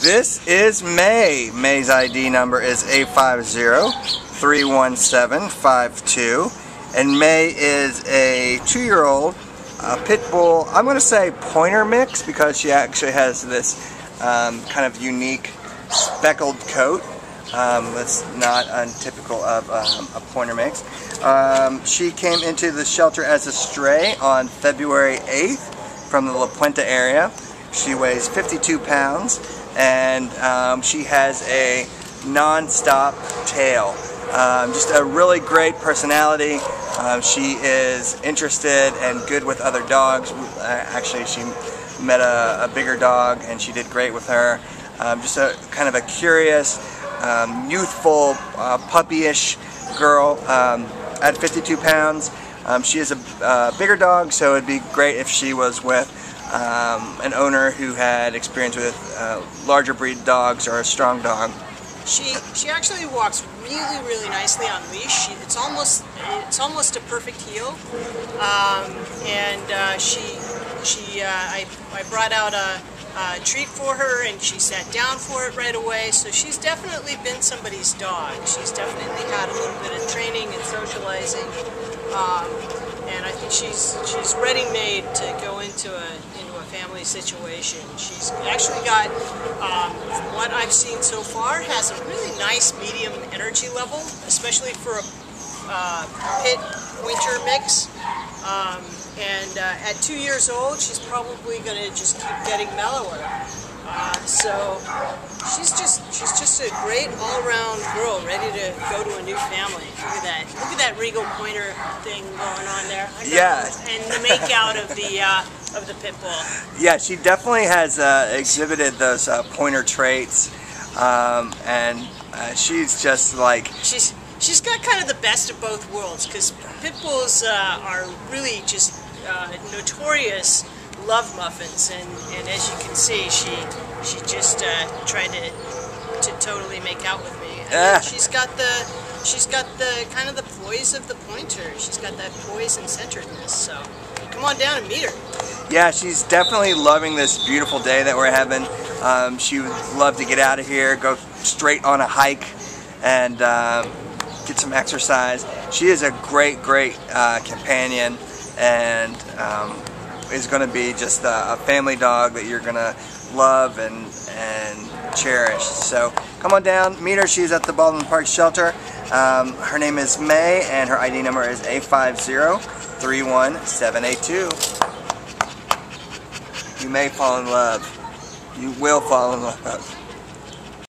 This is May. May's ID number is A50-317-52. And May is a two-year-old uh, pit bull, I'm going to say pointer mix because she actually has this um, kind of unique speckled coat. Um, that's not untypical of um, a pointer mix. Um, she came into the shelter as a stray on February 8th from the La Puente area. She weighs 52 pounds and um, she has a non-stop tail. Um, just a really great personality. Um, she is interested and good with other dogs. Uh, actually, she met a, a, bigger dog and she did great with her. Um, just a kind of a curious, um, youthful, uh, puppyish girl um, at 52 pounds. Um, she is a uh, bigger dog, so it'd be great if she was with um, an owner who had experience with uh, larger breed dogs or a strong dog. She she actually walks really really nicely on leash. She, it's almost it's almost a perfect heel, um, and uh, she she uh, I I brought out a, a, treat for her and she sat down for it right away. So she's definitely been somebody's dog. She's definitely had a little bit of training and socializing. Um, and I think she's she's ready made to go into a into a family situation. She's actually got, um, what I've seen so far, has a really nice medium energy level, especially for a uh, pit pointer mix. Um, and uh, at two years old, she's probably going to just keep getting mellower. Uh, so she's just she's just a great all-around girl, ready to go to a new family. Look at that! Look at that regal pointer thing going on there. Yeah. And the make out of the uh, of the pit bull. Yeah, she definitely has uh, exhibited those uh, pointer traits, um, and uh, she's just like she's she's got kind of the best of both worlds because pit bulls uh, are really just notorious love muffins, and, and as you can see, she she just uh, tried to to totally make out with me. Ah. she's got the she's got the kind of the poise of the pointer. She's got that poise and centeredness. So come on down and meet her. Yeah, she's definitely loving this beautiful day that we're having. Um, she would love to get out of here, go straight on a hike, and um, get some exercise. She is a great, great uh, companion, and um, is going to be just a, a, family dog that you're going to love and, and cherish. So come on down, meet her. She's at the Baldwin Park Shelter. Um, her name is May and her ID number is A5031782. You may fall in love. You will fall in love.